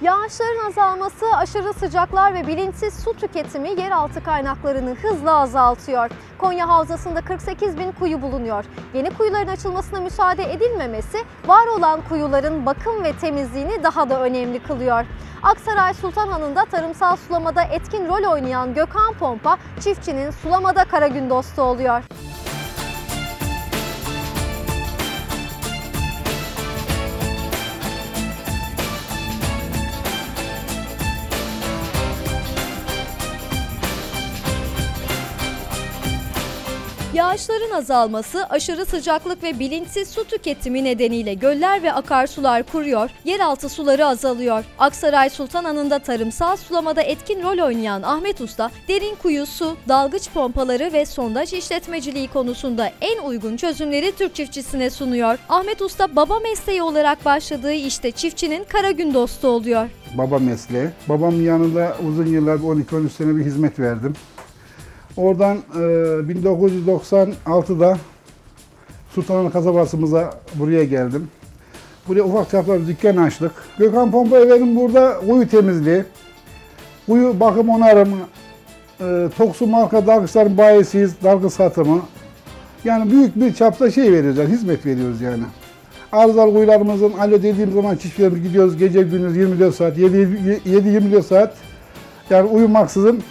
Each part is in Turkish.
Yağışların azalması, aşırı sıcaklar ve bilinçsiz su tüketimi yeraltı kaynaklarını hızla azaltıyor. Konya Havzası'nda 48 bin kuyu bulunuyor. Yeni kuyuların açılmasına müsaade edilmemesi var olan kuyuların bakım ve temizliğini daha da önemli kılıyor. Aksaray Sultanhanı'nda tarımsal sulamada etkin rol oynayan Gökhan Pompa, çiftçinin sulamada kara gün dostu oluyor. Yağışların azalması, aşırı sıcaklık ve bilinçsiz su tüketimi nedeniyle göller ve akarsular kuruyor, yeraltı suları azalıyor. Aksaray Sultanhanı'nda tarımsal sulamada etkin rol oynayan Ahmet Usta, derin kuyu su, dalgıç pompaları ve sondaj işletmeciliği konusunda en uygun çözümleri Türk çiftçisine sunuyor. Ahmet Usta baba mesleği olarak başladığı işte çiftçinin kara gün dostu oluyor. baba mesleği. Babamın yanında uzun yıllar 12-13 sene bir hizmet verdim. Oradan e, 1996'da Sultanahmet kasabasımıza buraya geldim. Buraya ufak çaplı bir dükkan açtık. Gökhan Pompa benim burada kuyu temizliği, kuyu bakım onarımı, e, Toksu marka dalgıçların bayisiyiz, dalgıç satımı. Yani büyük bir çapta şey veriyoruz hizmet veriyoruz yani. Arızalı kuyularımızın alo dediğim zaman çiftçilerimiz gidiyoruz gece gündüz 24 saat, 7-24 saat yani uyumaksızın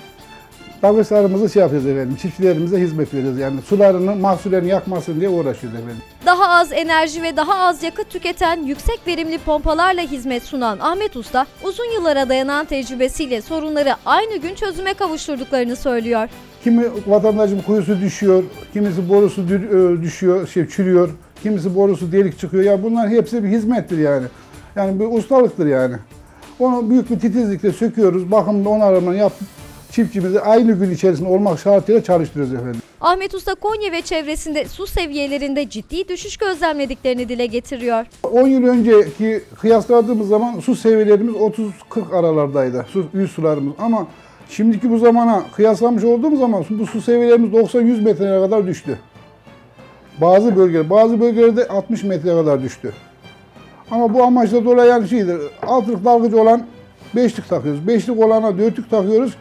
dalgıçlarımızı şey yapıyoruz efendim, çiftçilerimize hizmet veriyoruz yani sularını, mahsullerini yakmasın diye uğraşıyoruz efendim. Daha az enerji ve daha az yakıt tüketen yüksek verimli pompalarla hizmet sunan Ahmet Usta, uzun yıllara dayanan tecrübesiyle sorunları aynı gün çözüme kavuşturduklarını söylüyor. Kimi vatandaşın kuyusu düşüyor, kimisi borusu e, düşüyor, şey çürüyor, kimisi borusu delik çıkıyor. Ya bunlar hepsi bir hizmettir yani. Yani bir ustalıktır yani. Onu büyük bir titizlikle söküyoruz, bakımda onarımını yapıp çiftçimizi aynı gün içerisinde olmak şartıyla çalıştırıyoruz efendim. Ahmet Usta Konya ve çevresinde su seviyelerinde ciddi düşüş gözlemlediklerini dile getiriyor. 10 yıl önceki kıyasladığımız zaman su seviyelerimiz 30-40 aralardaydı, su, yüz sularımız. Ama şimdiki bu zamana kıyaslamış olduğumuz zaman bu su seviyelerimiz 90-100 metreye kadar düştü. Bazı bölgeler, bazı bölgelerde 60 metreye kadar düştü. Ama bu amaçla dolayı yani şeydir, altılık dalgıcı olan beşlik takıyoruz. Beşlik olana dörtlük takıyoruz.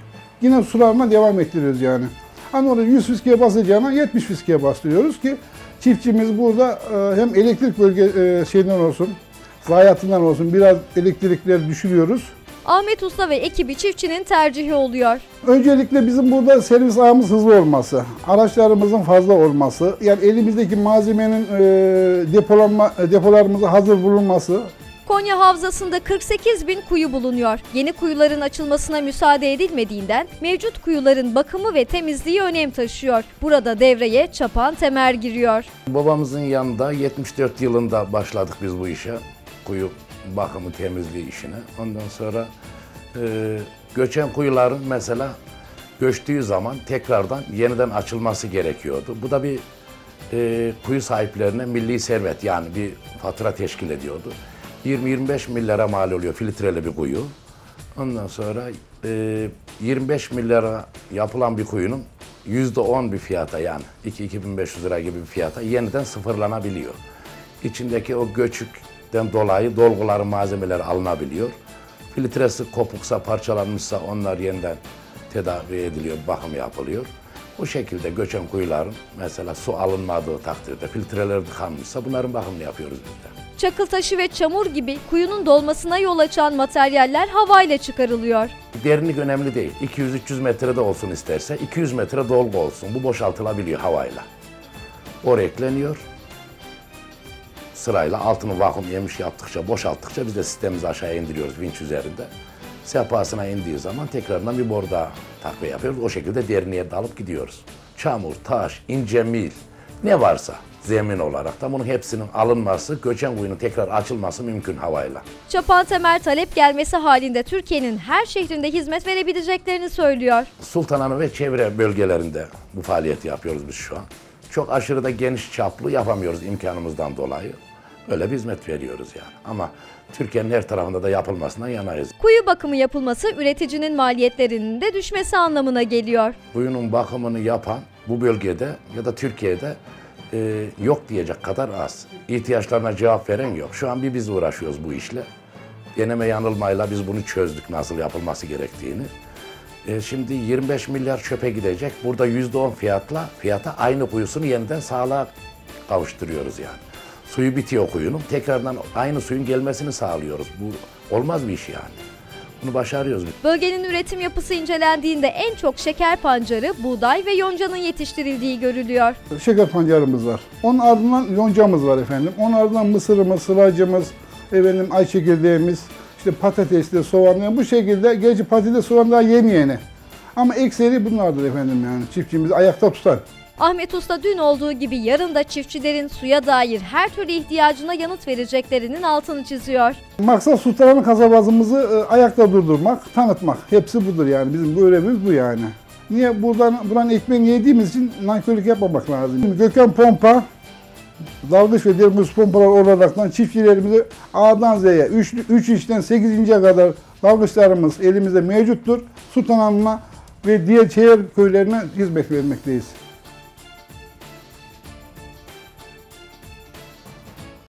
Yine sularına devam ettiriyoruz yani. Hani orada 100 fiskeye basacağına 70 fiskeye bastırıyoruz ki çiftçimiz burada e, hem elektrik bölge e, şeyinden olsun, zayiatından olsun biraz elektrikleri düşürüyoruz. Ahmet Usta ve ekibi çiftçinin tercihi oluyor. Öncelikle bizim burada servis ağımız hızlı olması, araçlarımızın fazla olması, yani elimizdeki malzemenin e, depolanma, depolarımıza hazır bulunması, Konya Havzası'nda 48 bin kuyu bulunuyor. Yeni kuyuların açılmasına müsaade edilmediğinden mevcut kuyuların bakımı ve temizliği önem taşıyor. Burada devreye çapan temer giriyor. Babamızın yanında 74 yılında başladık biz bu işe. Kuyu bakımı, temizliği işine. Ondan sonra e, göçen kuyuların mesela göçtüğü zaman tekrardan yeniden açılması gerekiyordu. Bu da bir e, kuyu sahiplerine milli servet yani bir fatura teşkil ediyordu. 20-25 milyara mal oluyor filtreli bir kuyu. Ondan sonra e, 25 milyara yapılan bir kuyunun %10 bir fiyata yani 2-2500 lira gibi bir fiyata yeniden sıfırlanabiliyor. İçindeki o göçükten dolayı dolguları malzemeler alınabiliyor. Filtresi kopuksa, parçalanmışsa onlar yeniden tedavi ediliyor, bakım yapılıyor. Bu şekilde göçen kuyuların mesela su alınmadığı takdirde filtreler tıkanmışsa bunların bakımını yapıyoruz biz de. Çakıl taşı ve çamur gibi kuyunun dolmasına yol açan materyaller havayla çıkarılıyor. Derinlik önemli değil. 200-300 metrede olsun isterse 200 metre dolgu olsun. Bu boşaltılabiliyor havayla. Oraya ekleniyor. Sırayla altını vakum yemiş yaptıkça, boşalttıkça biz de sistemimizi aşağıya indiriyoruz vinç üzerinde. Sehpasına indiği zaman tekrardan bir boru daha takviye yapıyoruz. O şekilde derinliğe dalıp gidiyoruz. Çamur, taş, ince mil ne varsa zemin olarak da bunun hepsinin alınması, göçen kuyunun tekrar açılması mümkün havayla. Çapan temel talep gelmesi halinde Türkiye'nin her şehrinde hizmet verebileceklerini söylüyor. Sultanahmet ve çevre bölgelerinde bu faaliyeti yapıyoruz biz şu an. Çok aşırı da geniş çaplı yapamıyoruz imkanımızdan dolayı. Öyle bir hizmet veriyoruz yani. Ama Türkiye'nin her tarafında da yapılmasından yanayız. Kuyu bakımı yapılması üreticinin maliyetlerinin de düşmesi anlamına geliyor. Kuyunun bakımını yapan bu bölgede ya da Türkiye'de e, yok diyecek kadar az. İhtiyaçlarına cevap veren yok. Şu an bir biz uğraşıyoruz bu işle. deneme yanılmayla biz bunu çözdük nasıl yapılması gerektiğini. E, şimdi 25 milyar çöpe gidecek. Burada %10 fiyatla fiyata aynı kuyusunu yeniden sağlığa kavuşturuyoruz yani. Suyu bitiyor kuyunun. Tekrardan aynı suyun gelmesini sağlıyoruz. Bu olmaz bir iş yani. Bunu başarıyoruz. Bölgenin üretim yapısı incelendiğinde en çok şeker pancarı, buğday ve yoncanın yetiştirildiği görülüyor. Şeker pancarımız var. Onun ardından yoncamız var efendim. Onun ardından mısırımız, sılacımız, efendim ay çekirdeğimiz, işte patatesli, soğanlı bu şekilde. Gerçi patates soğan daha yeni yeni. Ama ekseri bunlardır efendim yani çiftçimizi ayakta tutar. Ahmet Usta dün olduğu gibi yarın da çiftçilerin suya dair her türlü ihtiyacına yanıt vereceklerinin altını çiziyor. Maksat Sultanahmet kasabamızı e, ayakta durdurmak, tanıtmak. Hepsi budur yani. Bizim görevimiz bu yani. Niye buradan buranın ekmeğini yediğimiz için nankörlük yapmamak lazım. Şimdi Gökhan Pompa, dalgıç ve derimiz pompalar olaraktan çiftçilerimizi A'dan Z'ye, 3, 3 işten 8. kadar dalgıçlarımız elimizde mevcuttur. Sultanahmet'e ve diğer şehir köylerine hizmet vermekteyiz.